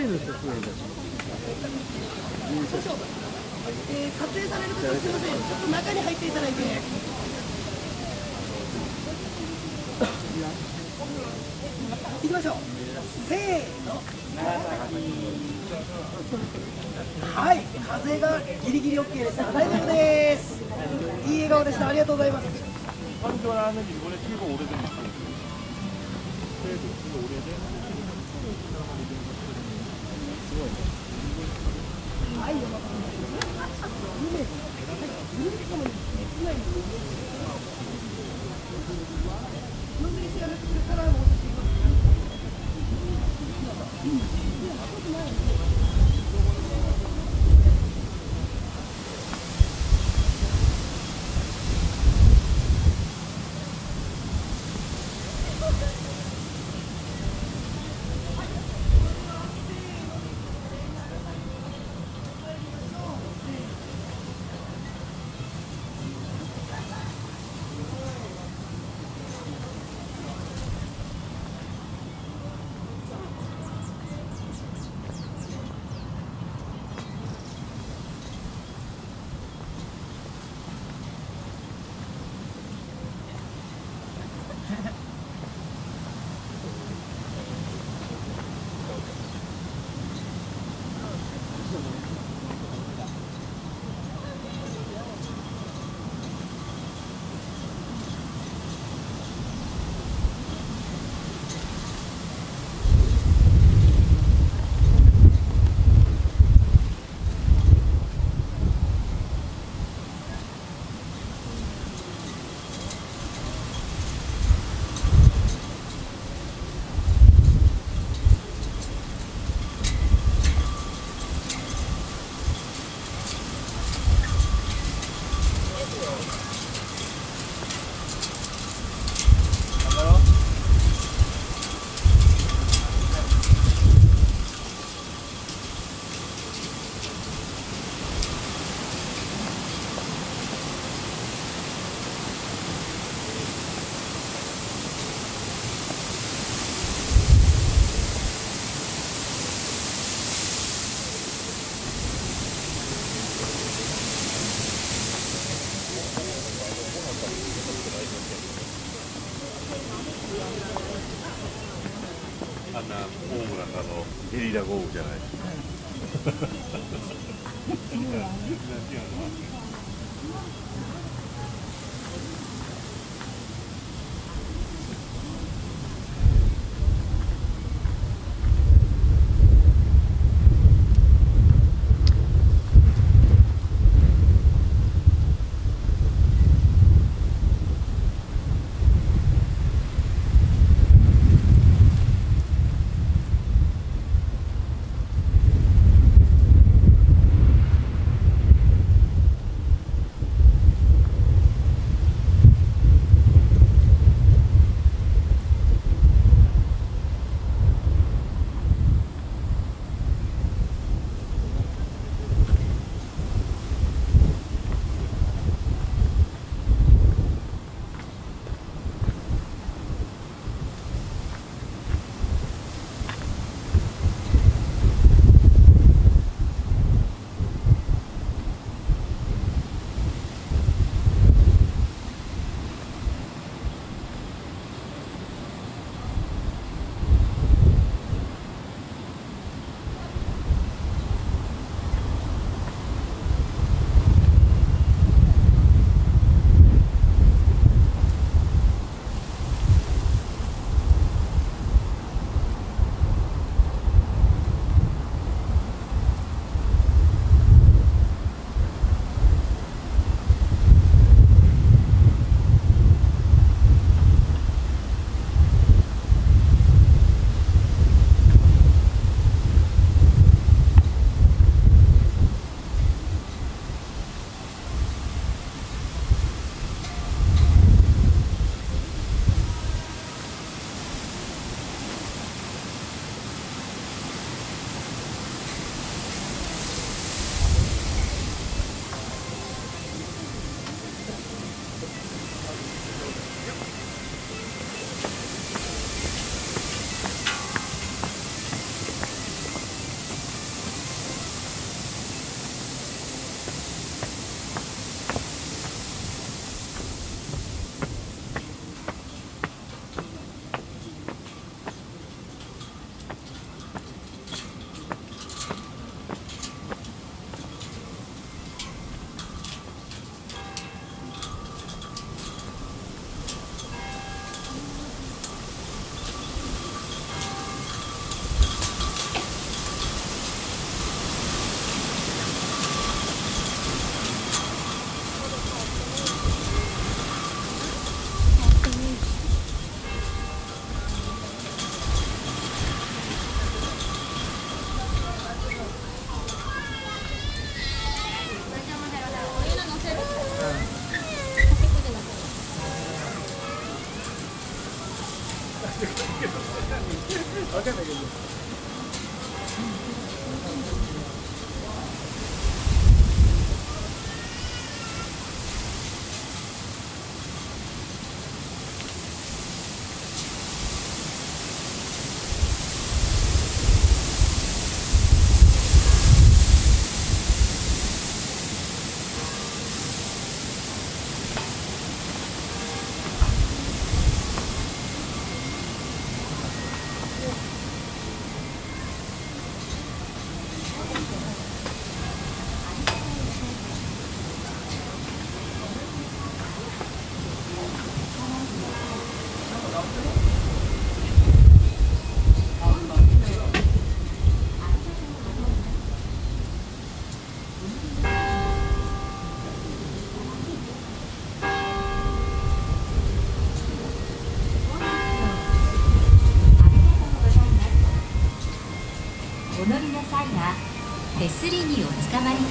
円の人なんかあのゲリラ豪雨じゃないですか。リにおつかまり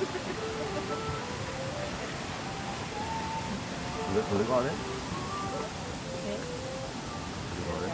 이거 저리가 안 해? 네. 저리가 안 해?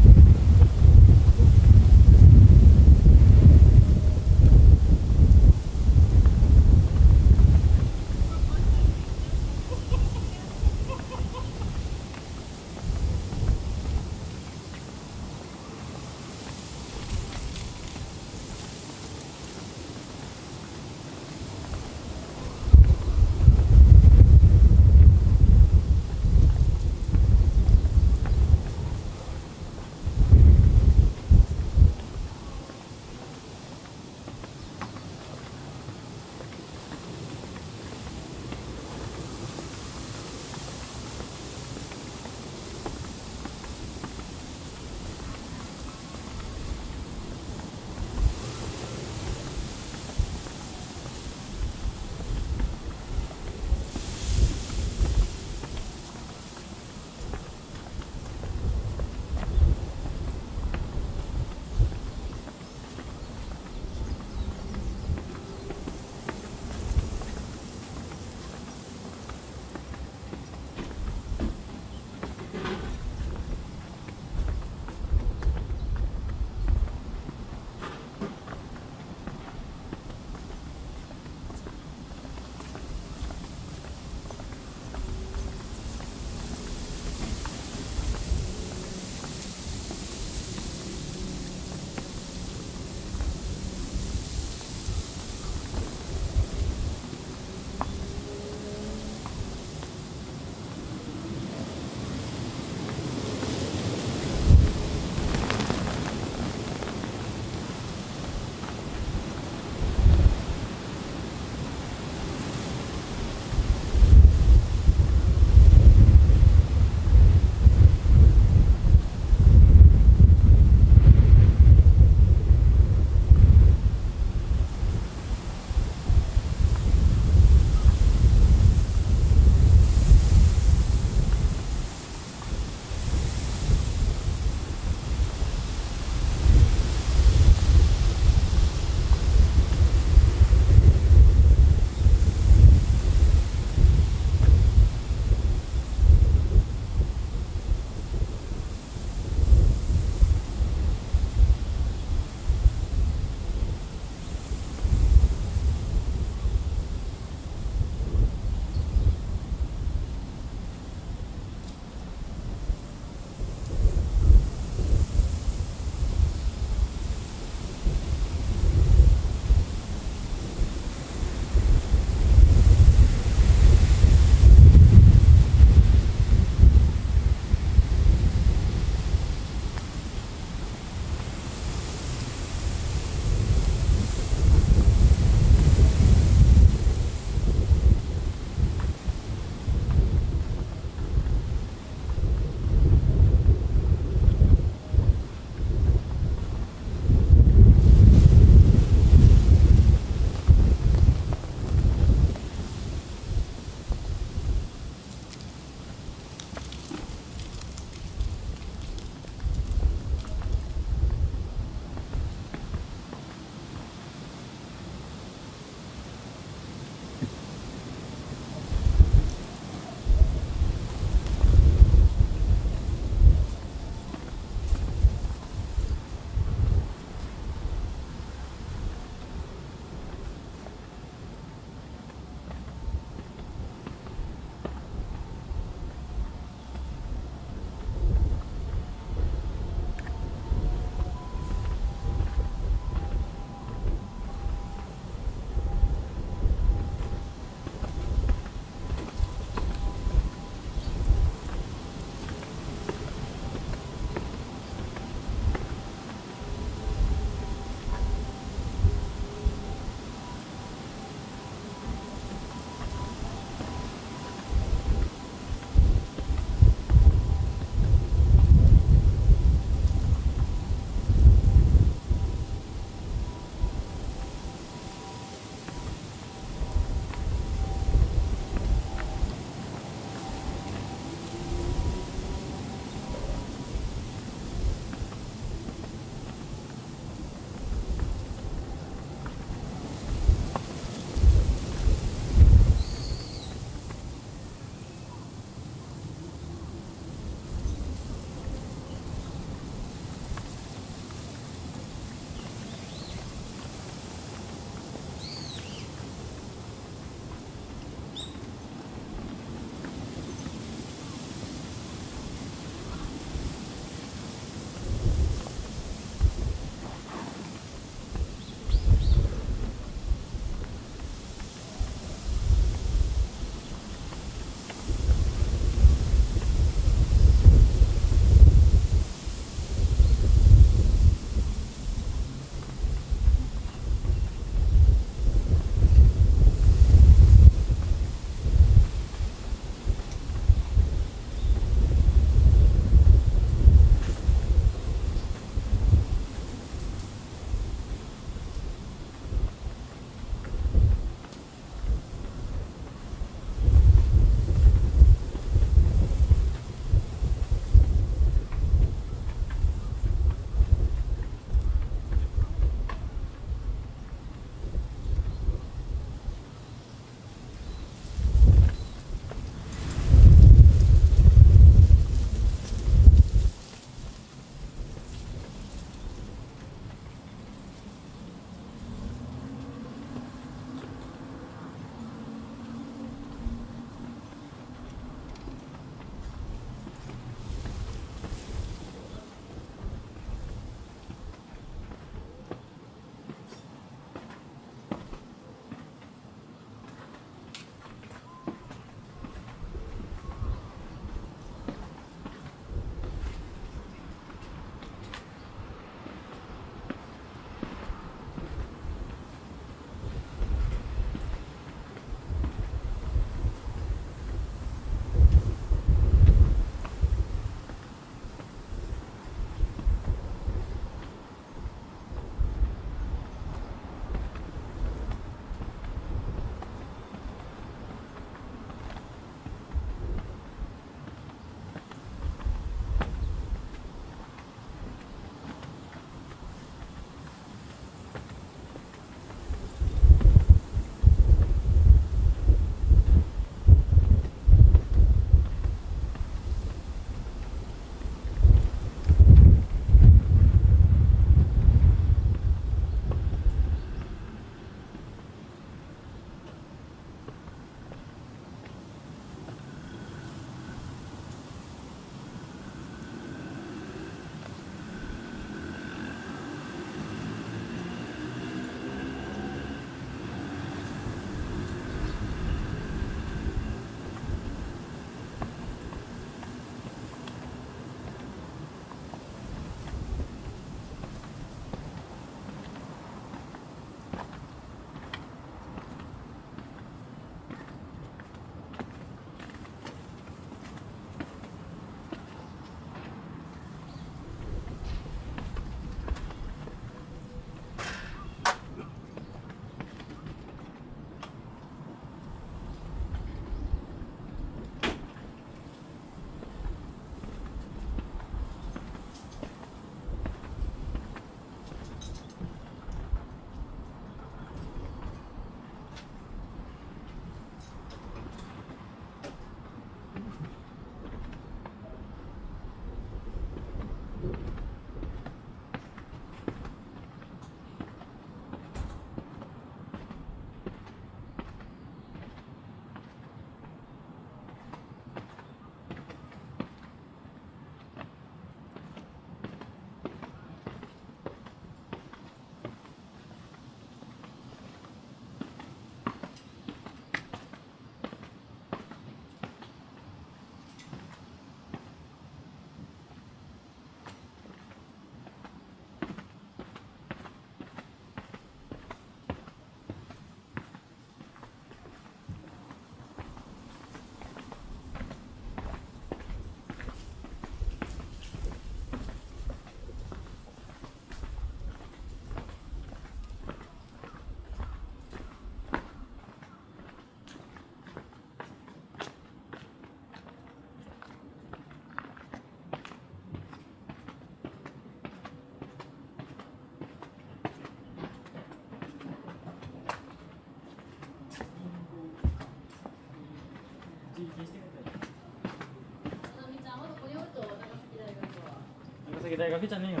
崎大学じゃねえよ。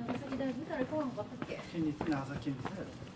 長崎大学？見たら行かなかったっけ？県立長崎県立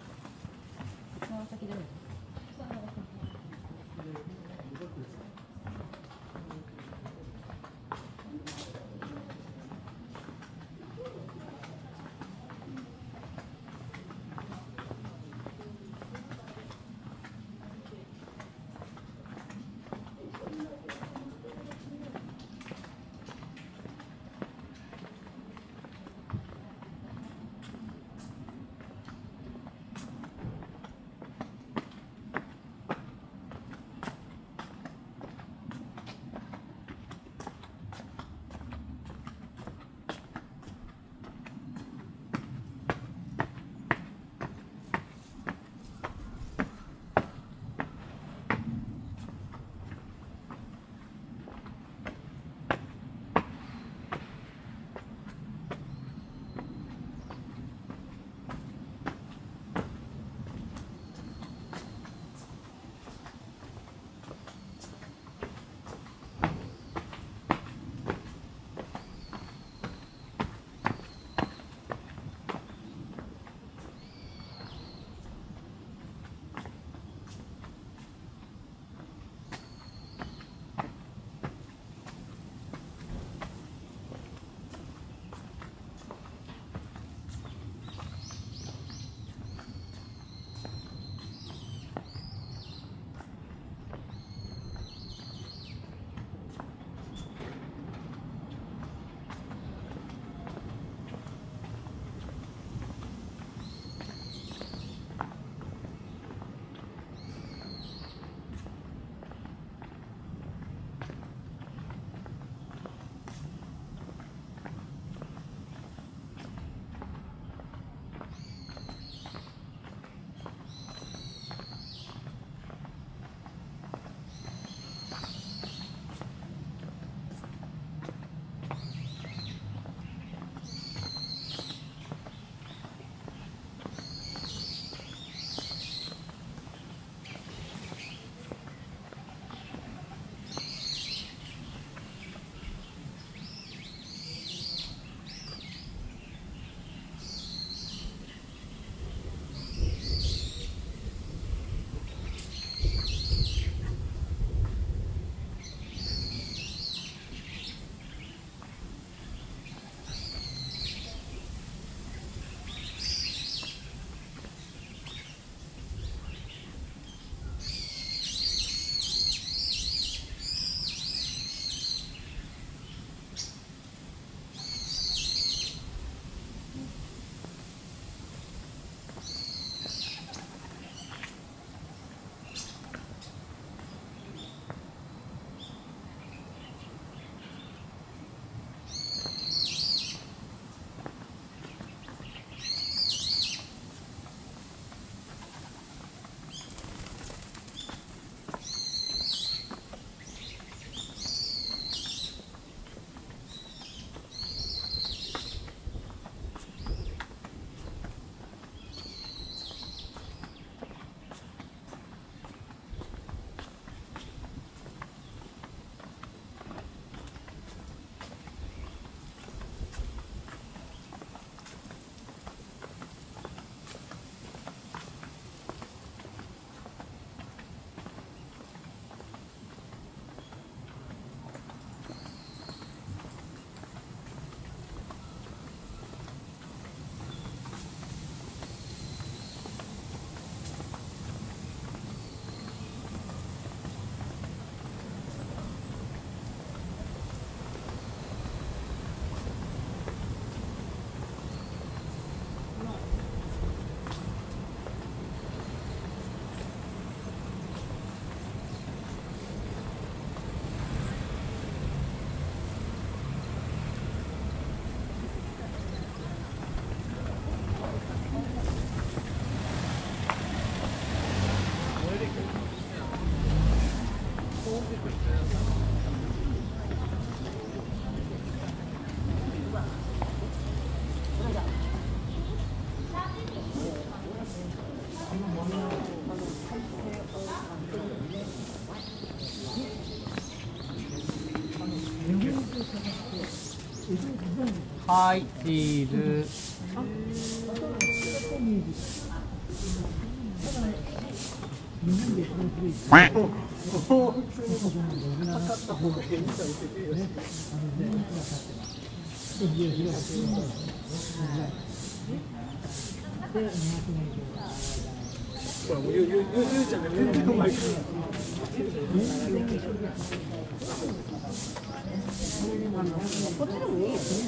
はいチーズ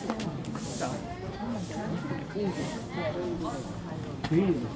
ち 응. 응.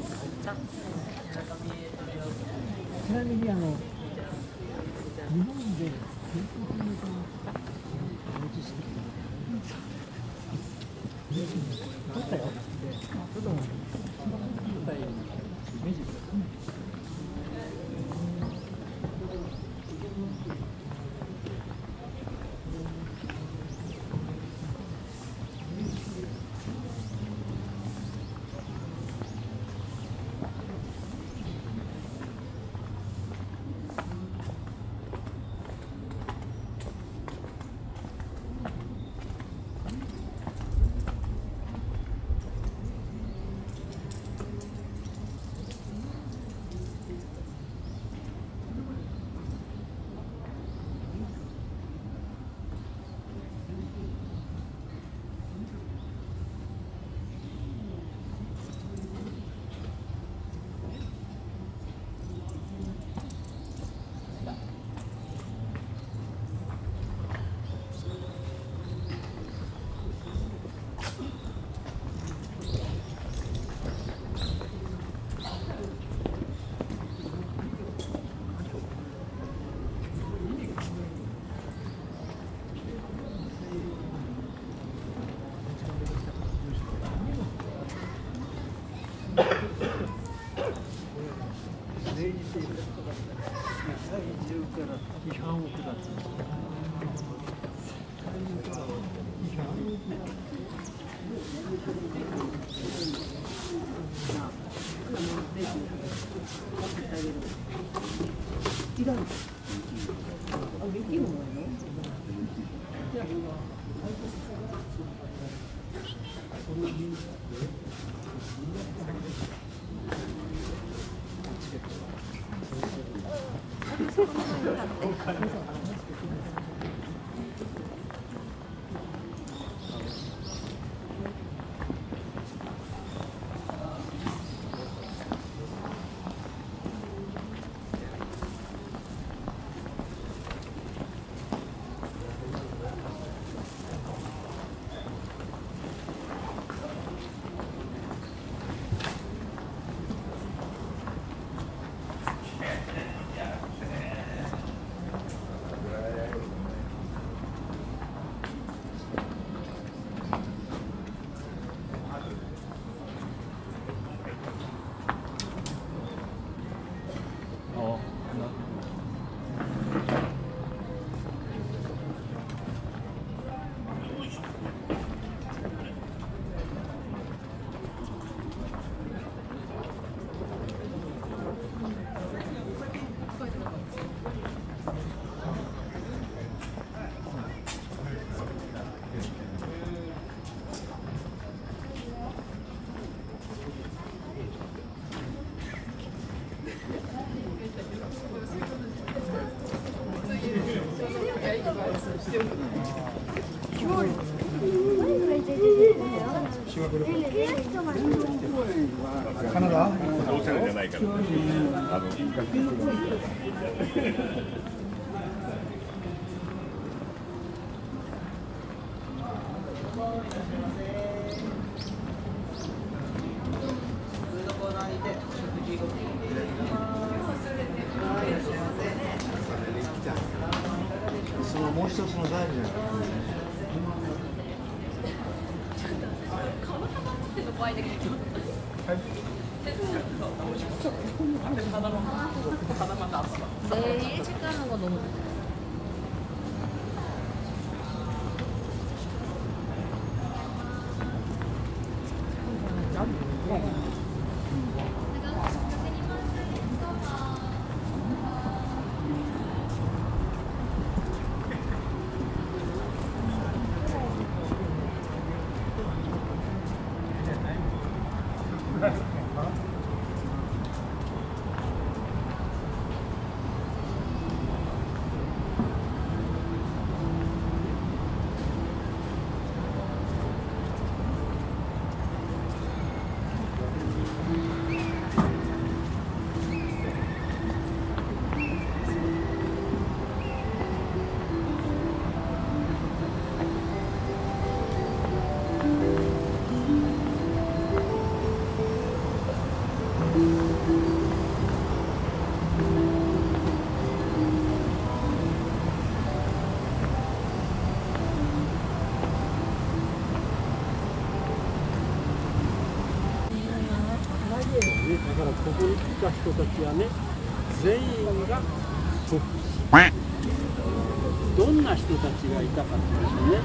がいたかったですね。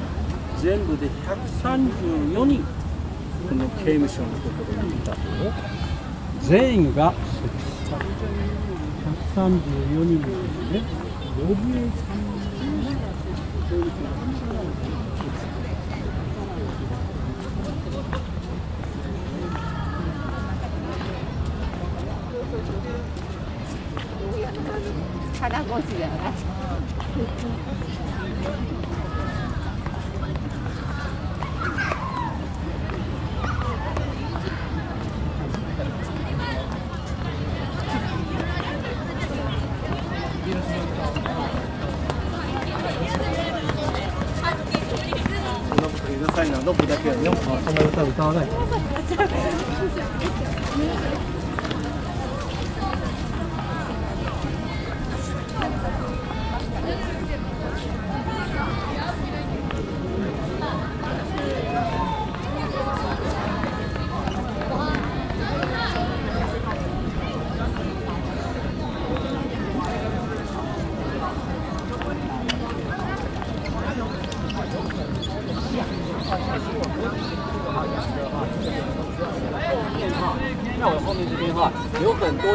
全部で134人。この刑務所のところにいた全員が134人ですね。な歌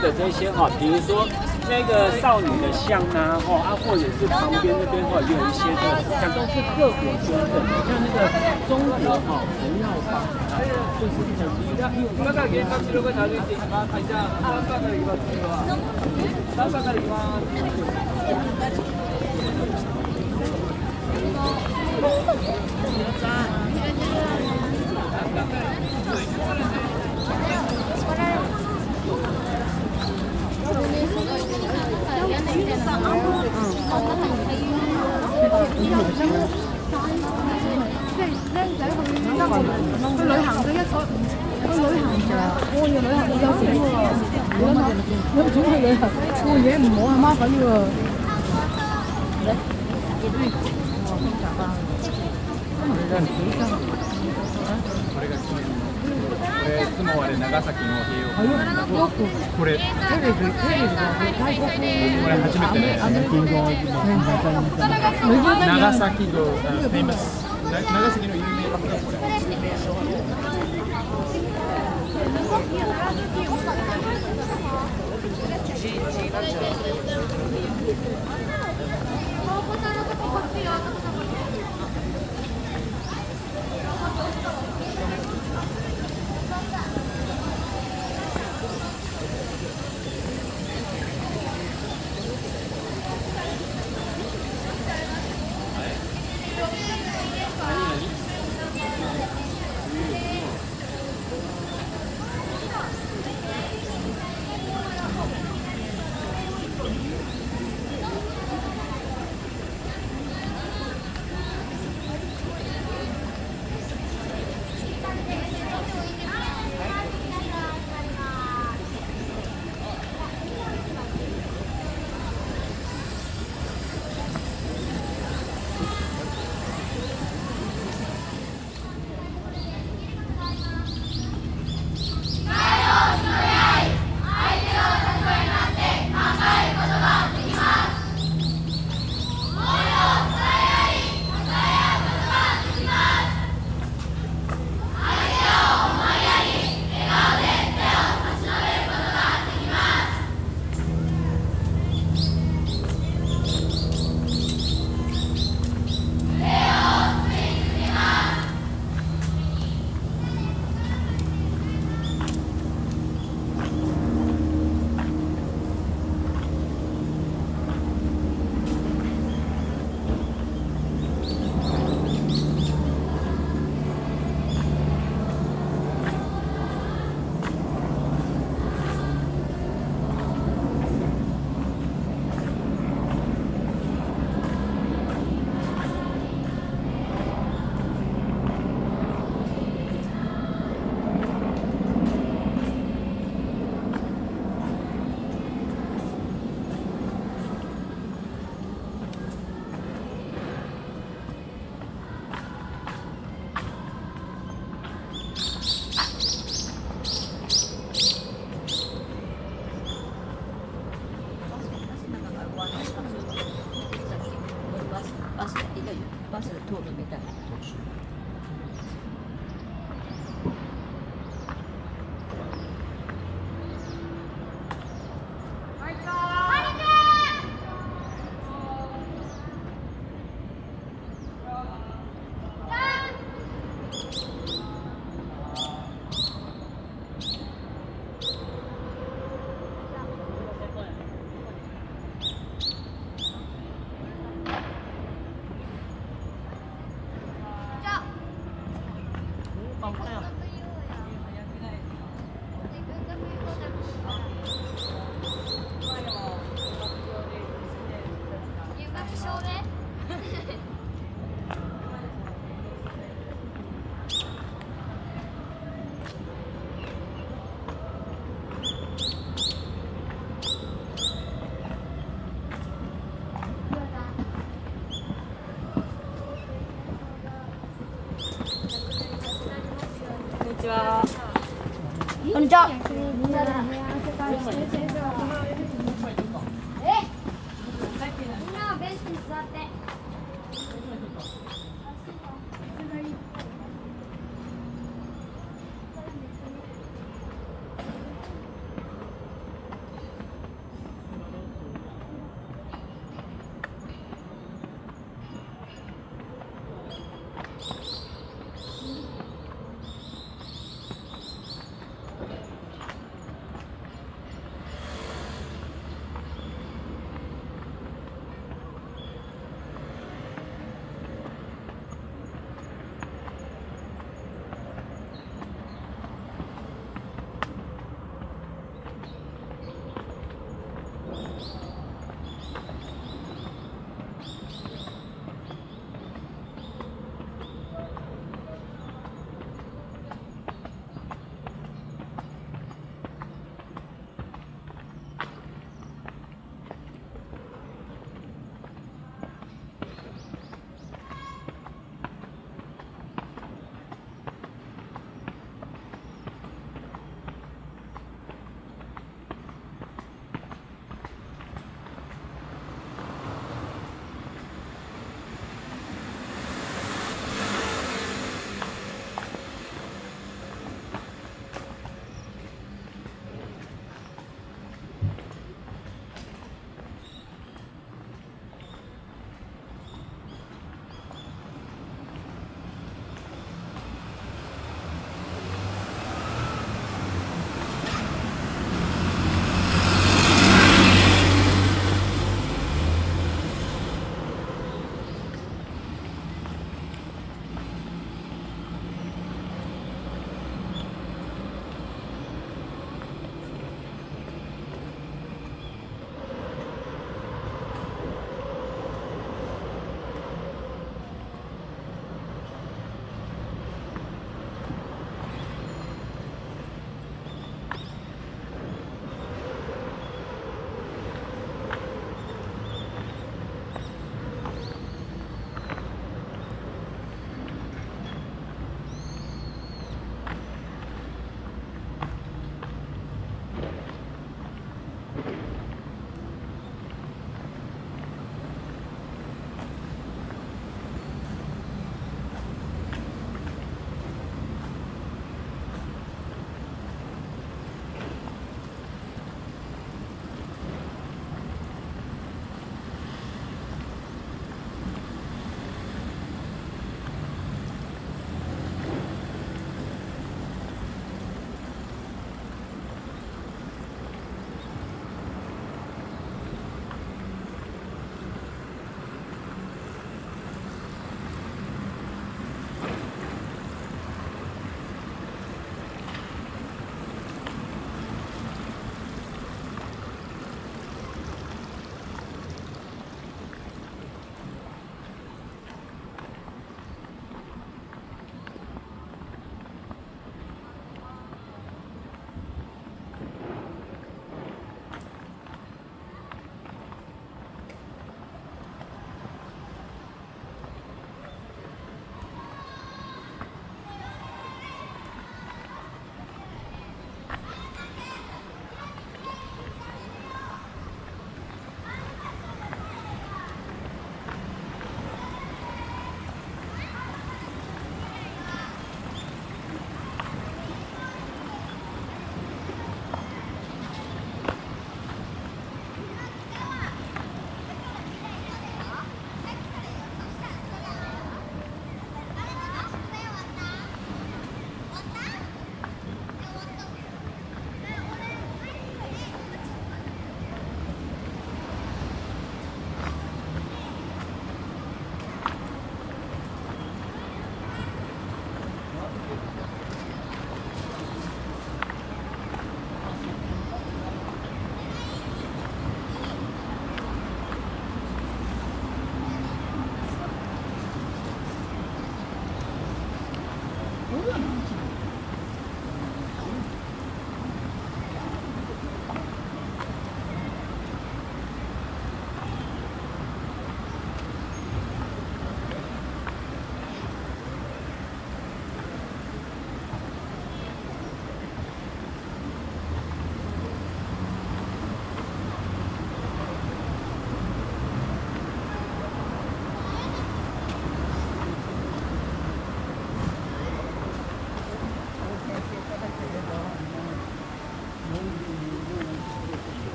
的这些哈，比如说那个少女的像啊，哈啊，或者是旁边那边哈，有一些的像都是各国身份的，像那个中国哈红药房啊，就是很今から原爆資料館歩いていきます。はい、じゃあ3番からいきます。3番からいきます。これつもあれ長崎の平和これテレビテレビがこれ初めてです長崎のフェイマス長崎の有名これこっち。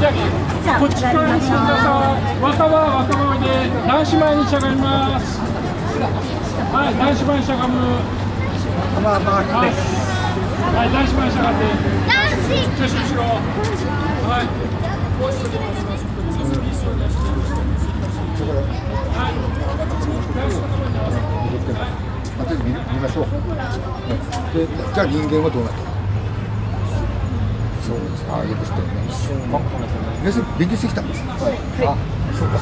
じゃあこっちからにしてください若葉若葉で男子前にしゃがみます。はい男子前にしゃがむ。まあまあはい、はい、男子。前にしゃがって女子後ろはい。まあ、とりあえず見見ましょう、でじゃあ人間はどうなったのそうです。ああよく知ってるね要するに勉強してきたんです。はい、あそうか。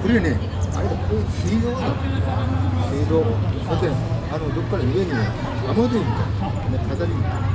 これねあれだこういう水道だ水道だってあのどっか。の上に雨どいみたいな、飾りみたいな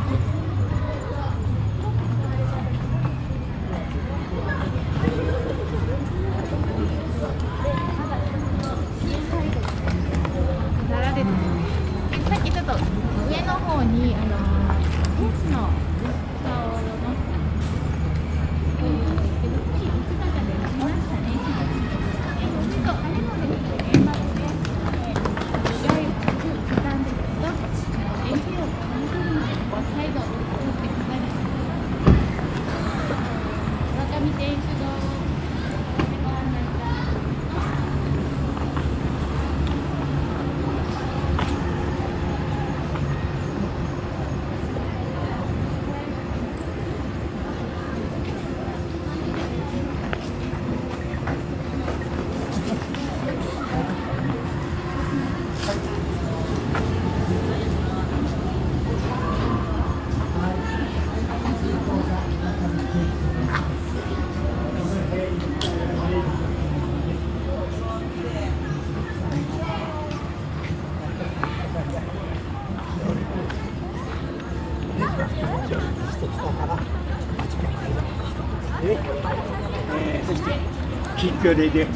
they did.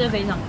我真的非常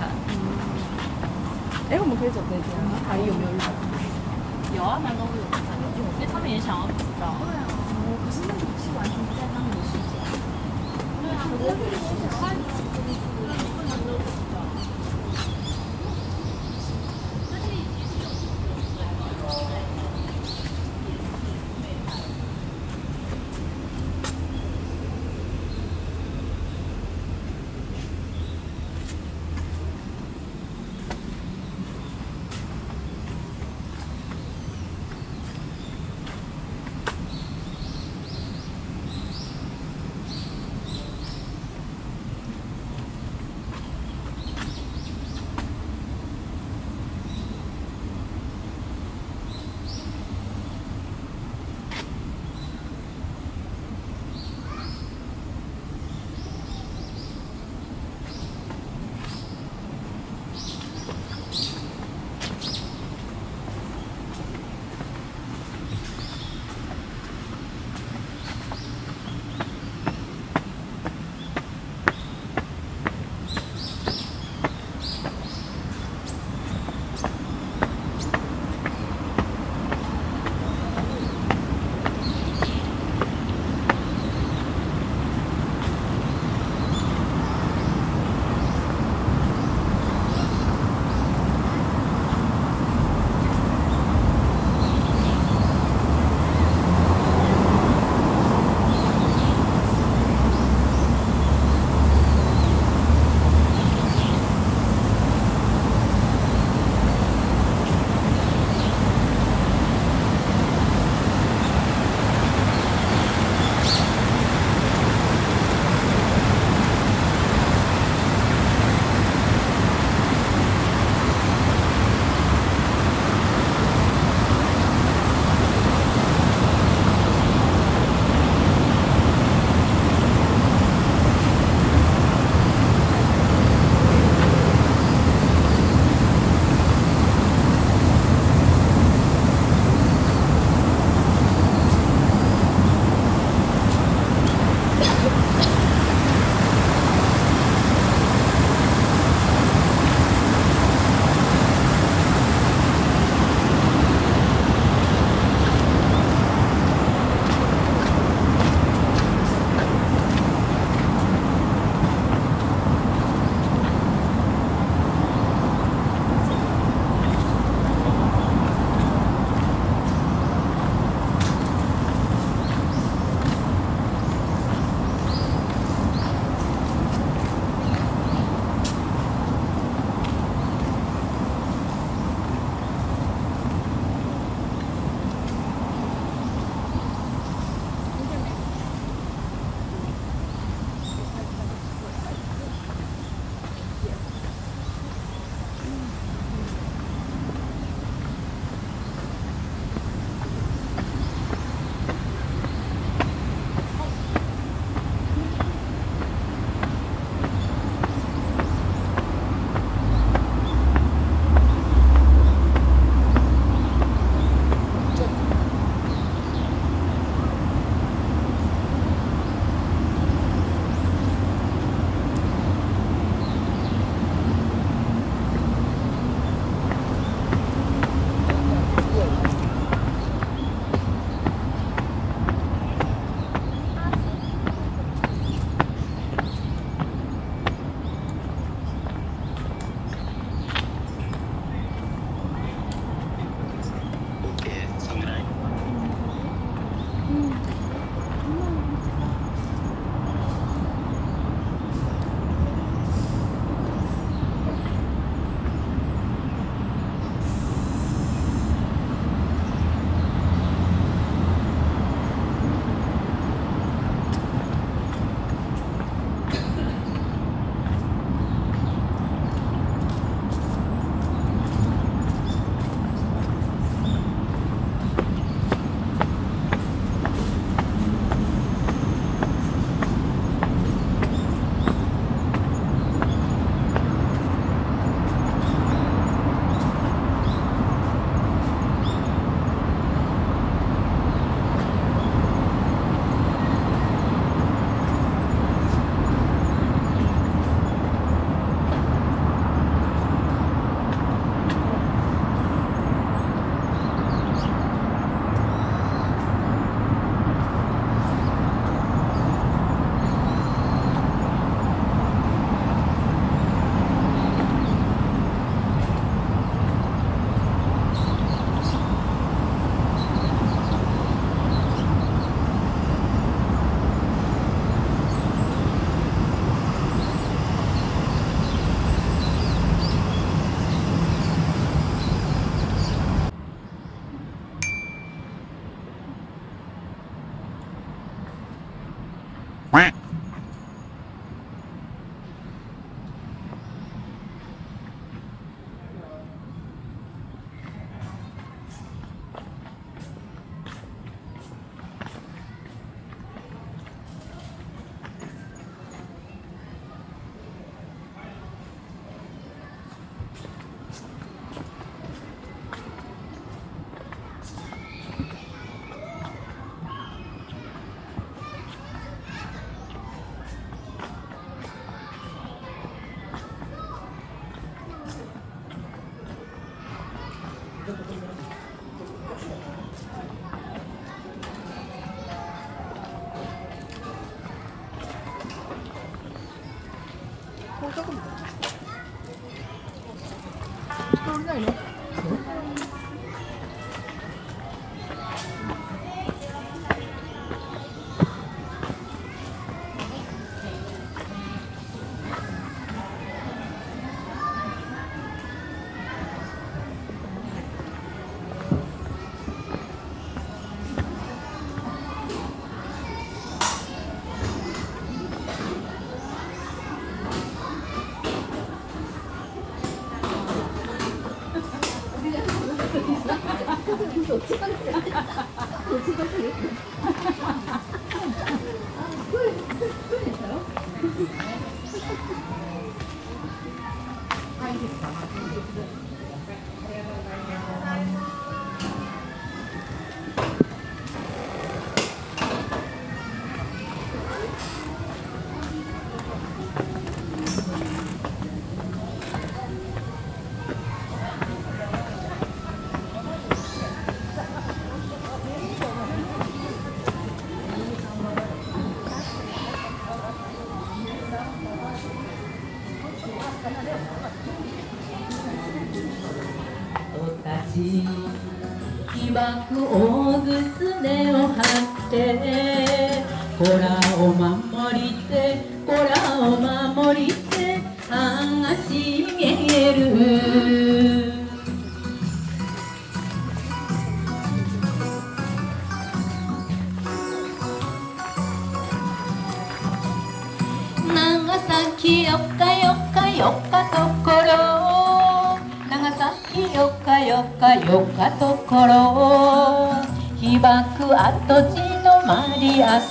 私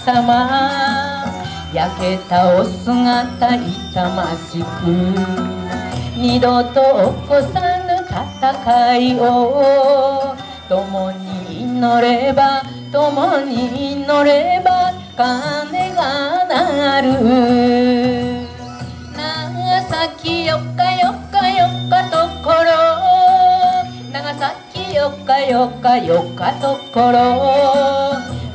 様。焼けたお姿痛ましく。二度と起こさぬ戦いを。共に祈れば共に祈れば鐘が鳴る。長崎よかよかよかところ。長崎よかよかよかところ。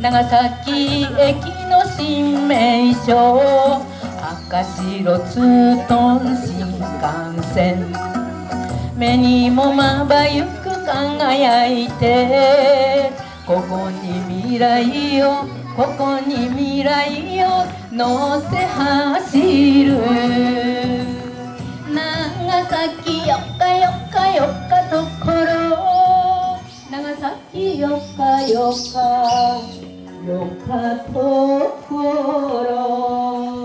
長崎駅の新名所赤白ツートン新幹線。目にもまばゆく輝いてここに未来をここに未来を乗せ走る。長崎よかよかよかところ長崎よかよか。よかところ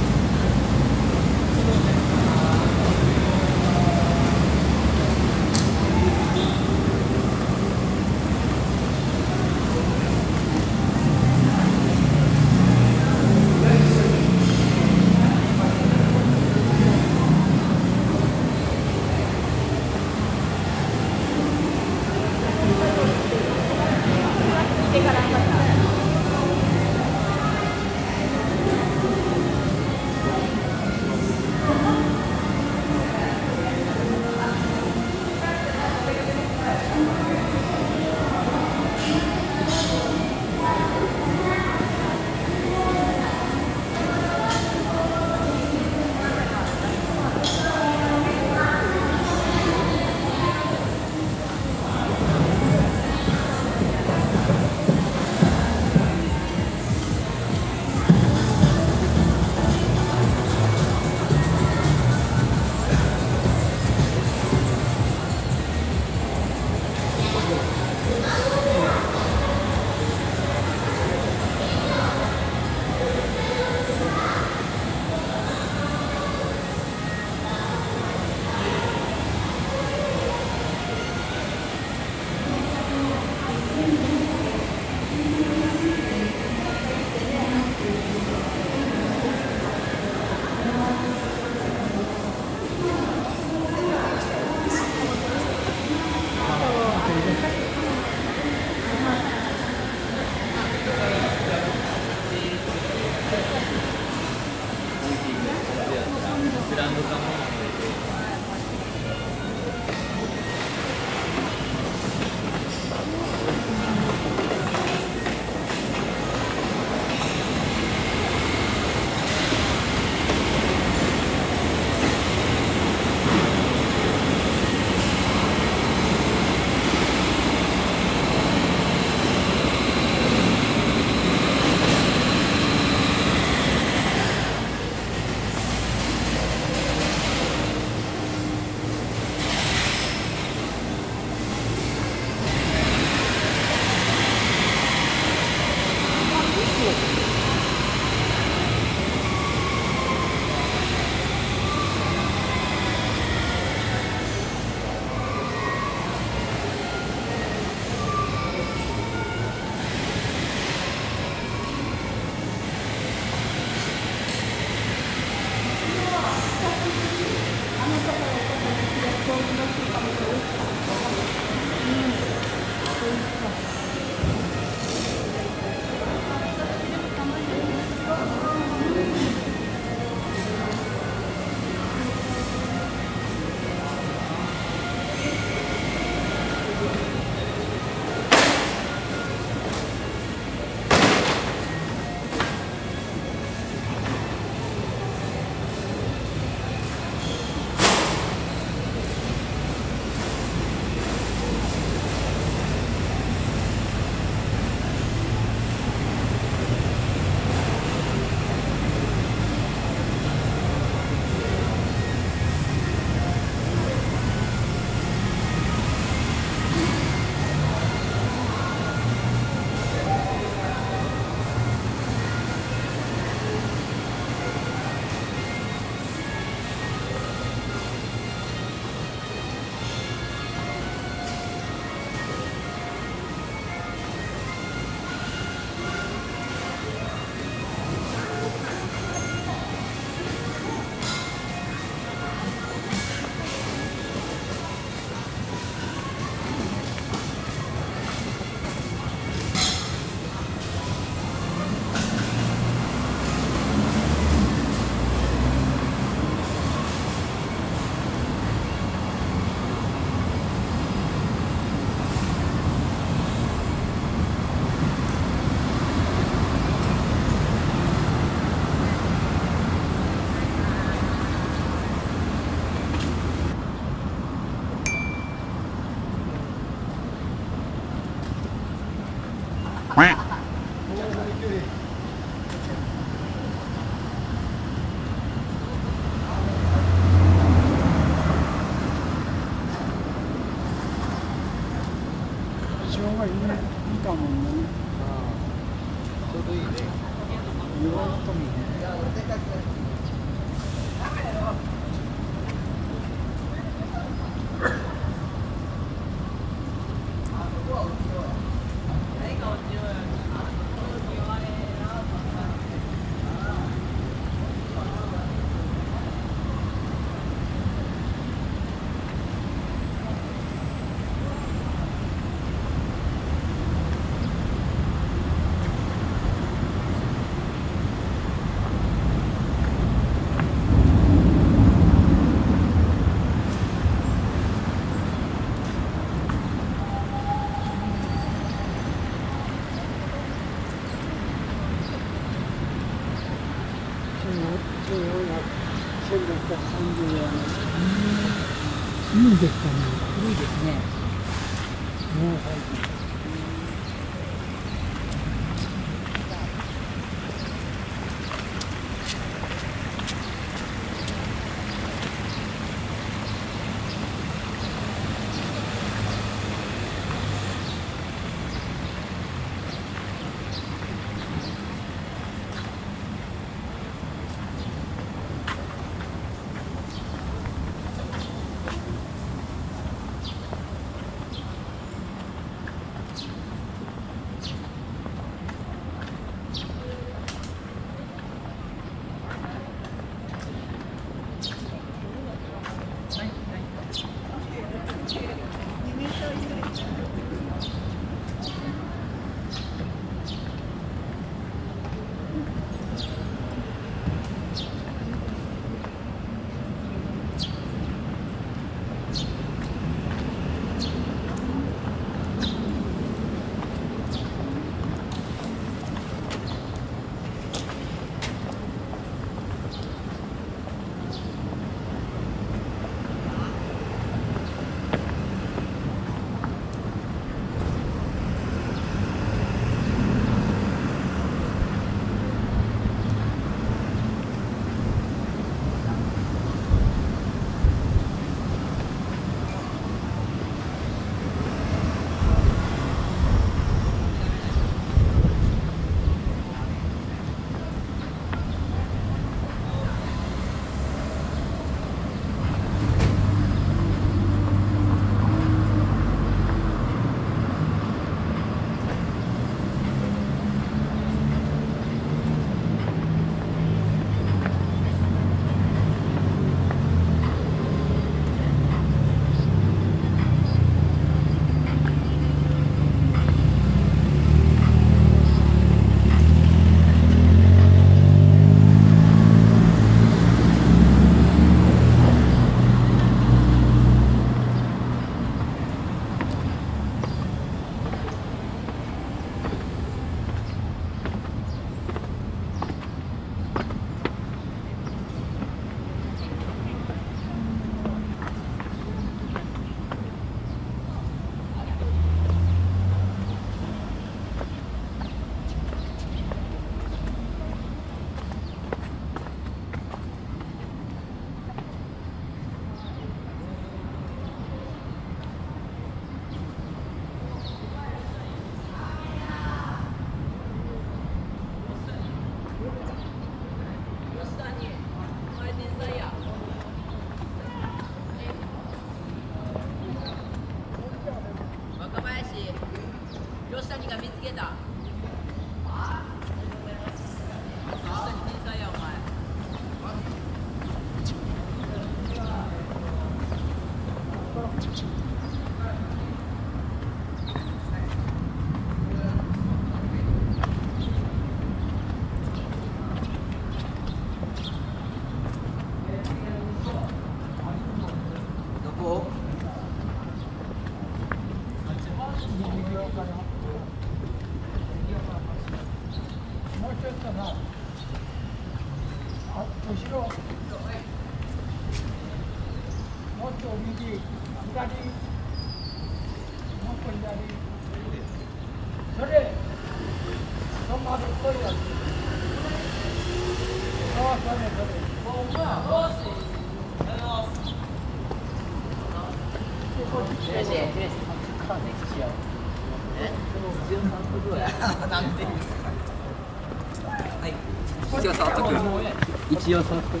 一応触っとく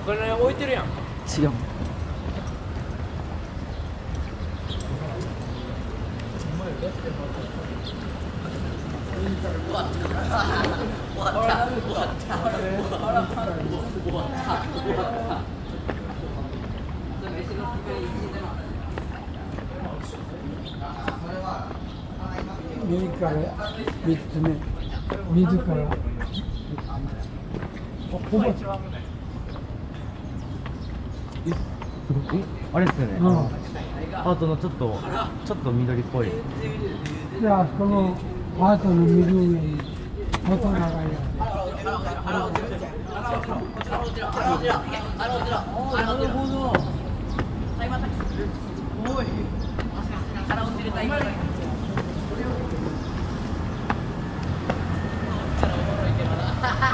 お金置いてるやん違う右から三つ目。水から。ほぼあれですよね、うん。ハートのちょっとちょっと緑っぽい。であそこのアートの湖に元長いやあ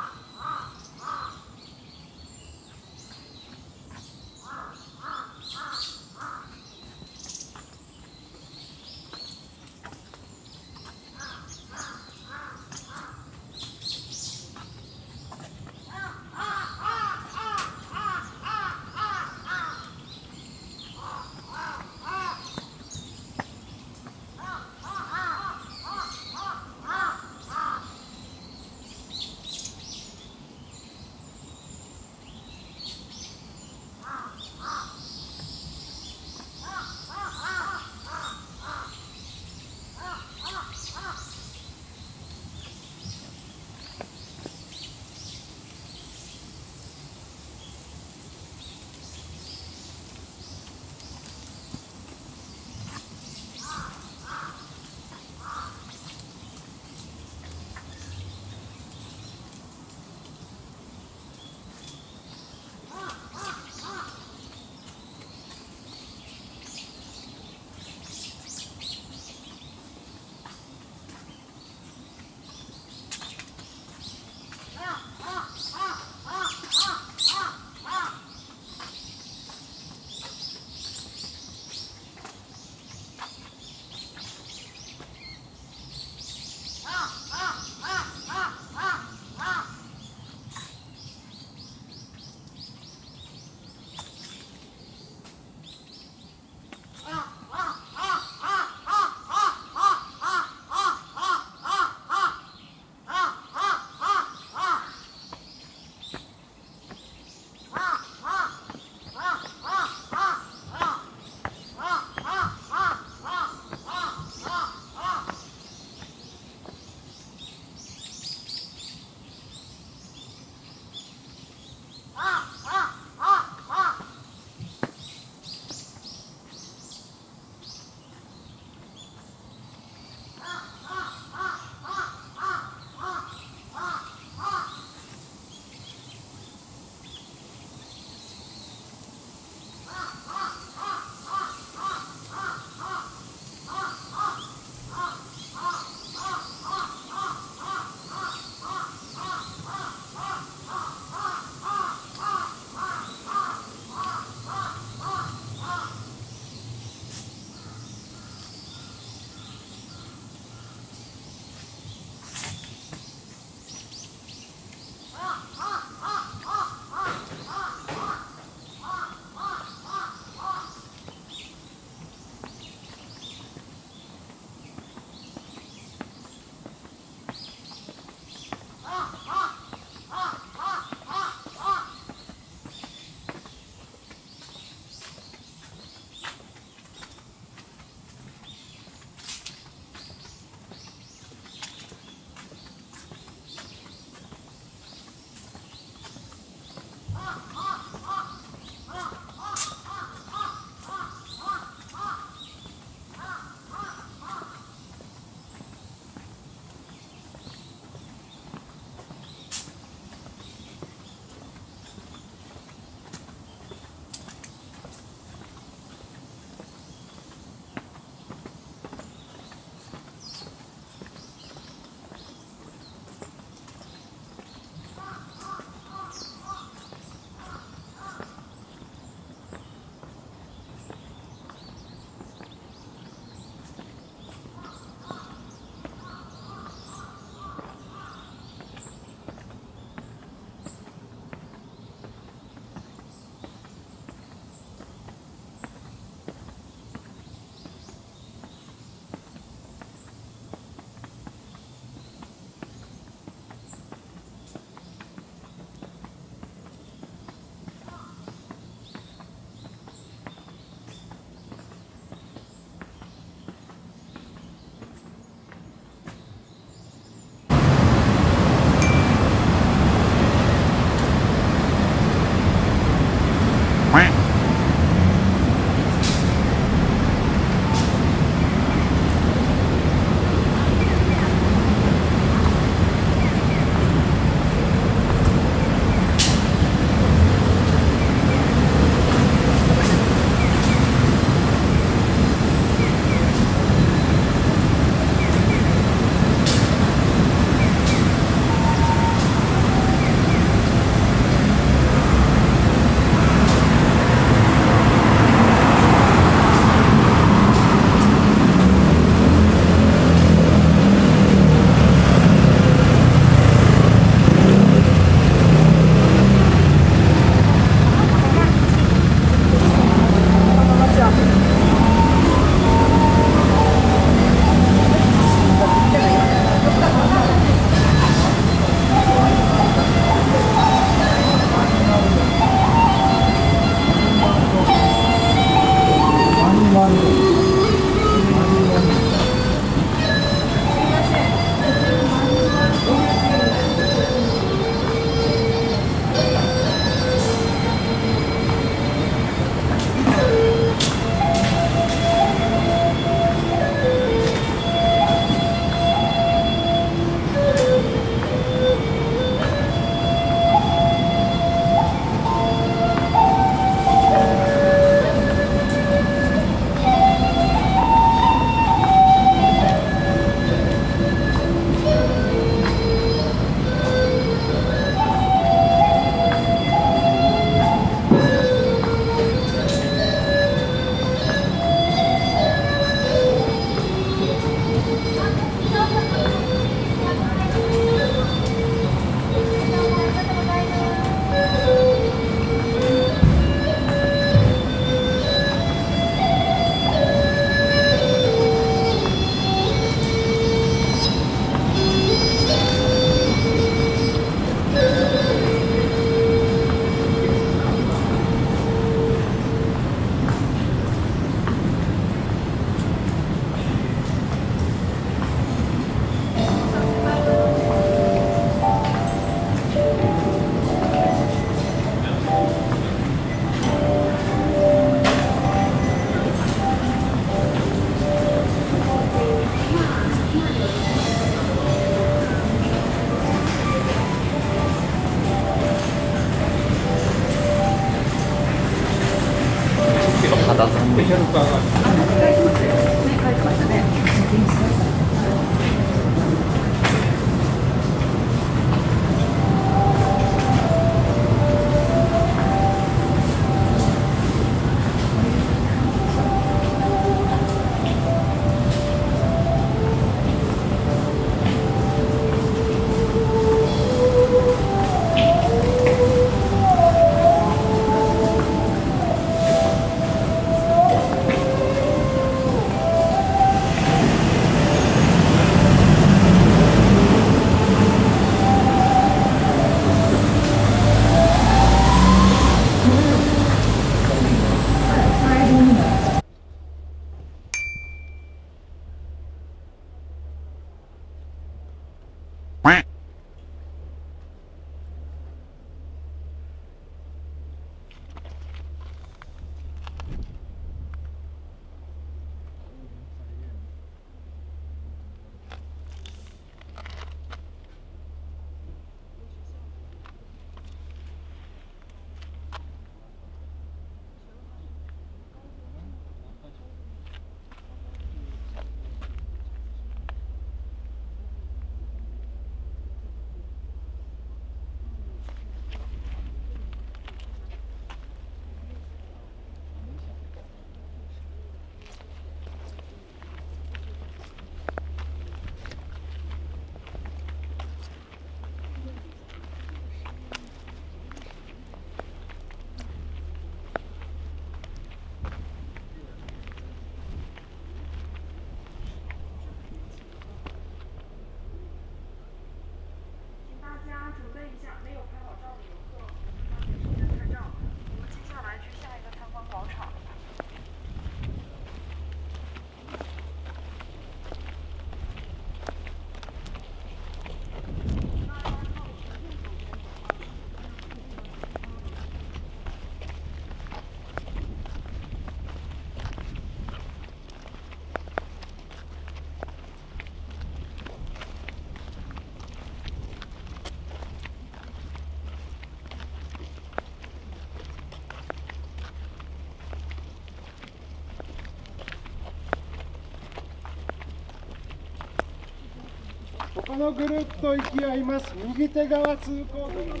のぐるっと行き合います。右手側通行止め。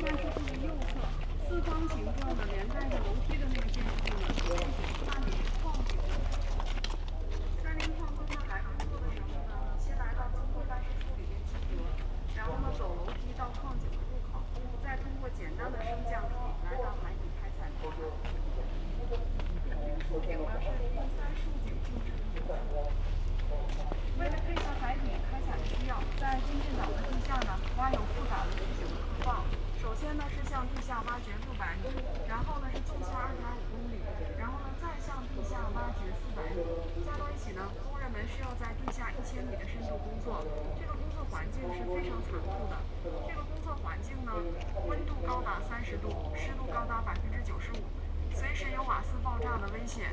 且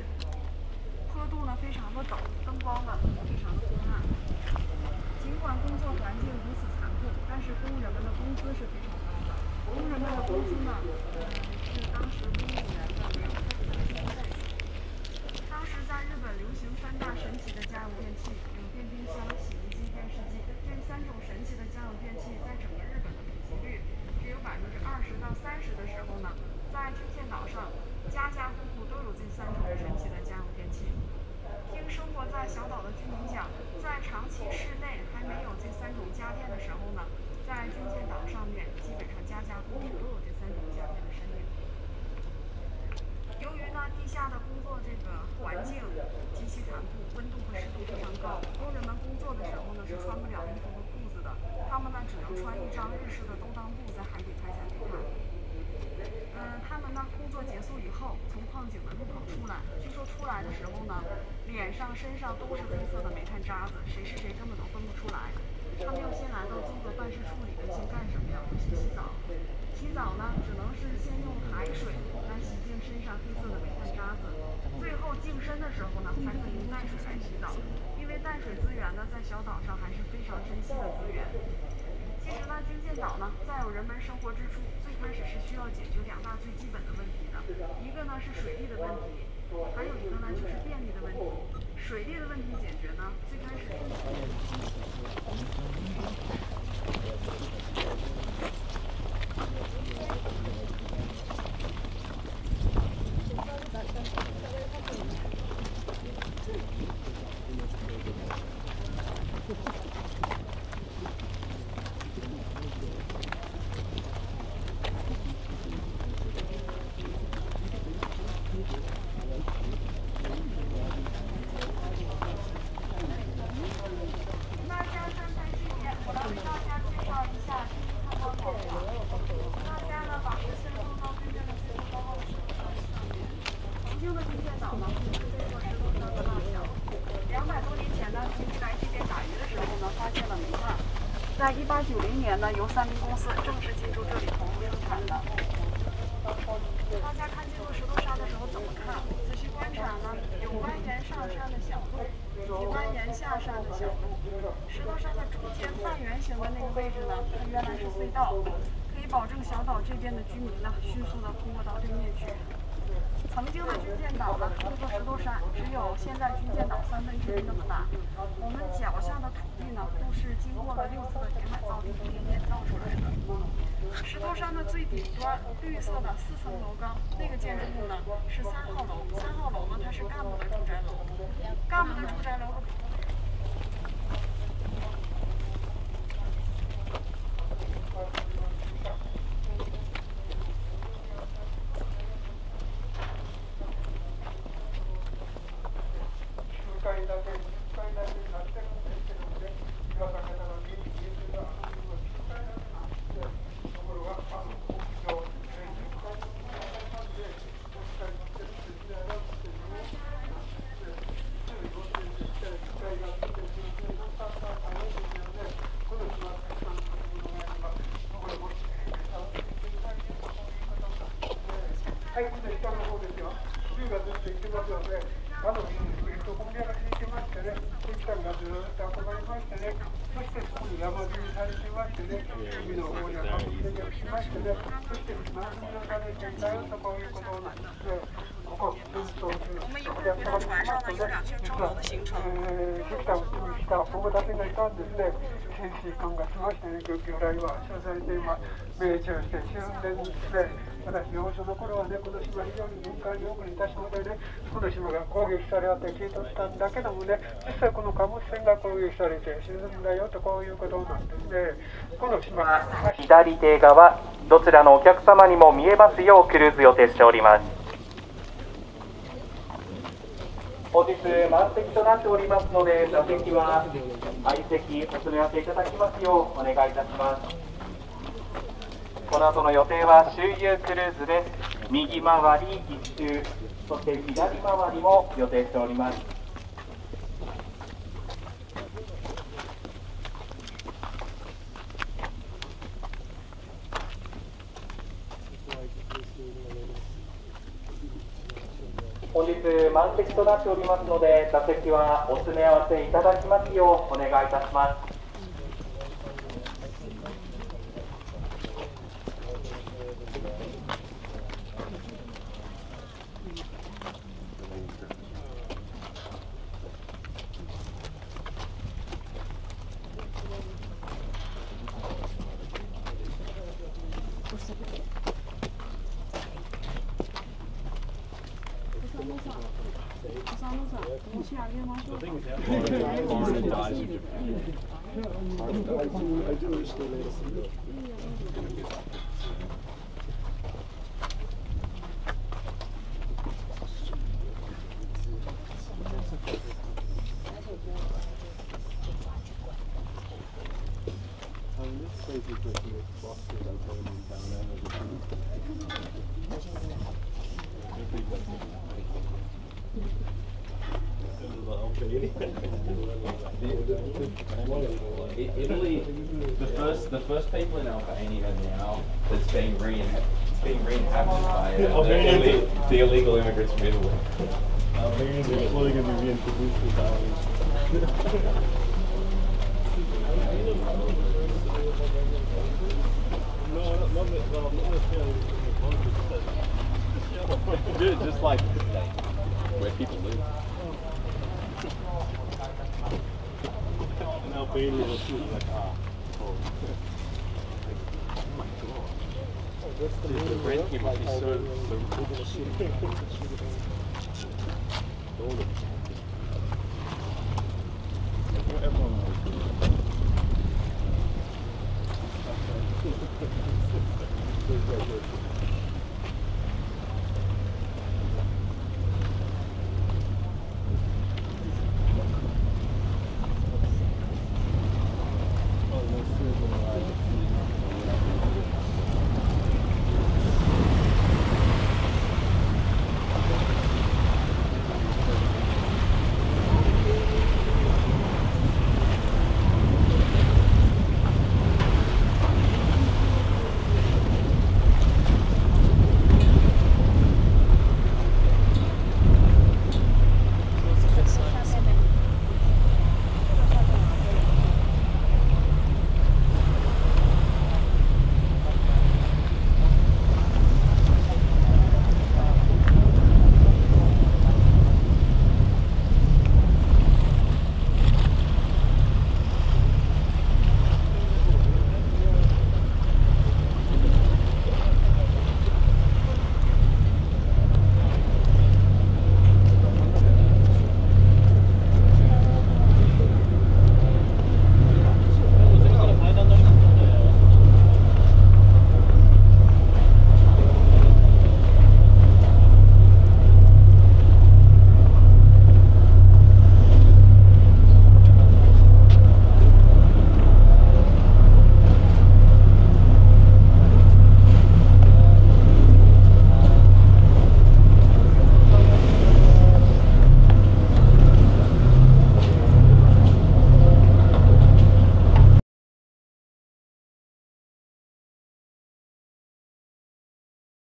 坡度呢非常的陡，灯光呢非常的昏暗。尽管工作环境如此残酷，但是工人们的工资是非常高的。工人们的工资呢，是当时公务员的两倍三倍。当时在日本流行三大神奇的家用电器，有电冰箱、洗衣机、电视机。这三种神奇的家用电器在整个。建岛呢，再有人们生活之处，最开始是需要解决两大最基本的问题的，一个呢是水利的问题，还有一个呢就是电力的问题。水利的问题解决呢，最开始。呢，由三菱公司正式进驻这里投入生产的。大家看这座石头山的时候怎么看？仔细观察呢，有蜿蜒上山的小路，以及蜿蜒下山的小路。石头山的中间半圆形的那个位置呢，它原来是隧道，可以保证小岛这边的居民呢迅速的通过到对面去。曾经的军舰岛呢，这座石头山只有现在军舰岛三分之一那么大。我们脚下的土地呢，都是经过了六次的填海造地一点点造出来的。石头山的最顶端，绿色的四层楼高，那个建筑物呢是三号楼。三号楼呢，它是干部的住宅楼。干部的住宅楼。はして終電にですね、私、幼少の頃はね、この島非常に敏感に多くにいたしのでね、この島が攻撃されあって聞いとったんだけどもね、実際この貨物船が攻撃されて沈んだよとこういうことなんですね。この島左手側どちらのお客様にも見えますようクルーズ予定しております本日満席となっておりますので座席は相席お詰め合わせいただきますようお願いいたしますこの後の予定は周遊クルーズです右回り一周そして左回りも予定しております。本日満席となっておりますので座席はお詰め合わせいただきますようお願いいたします。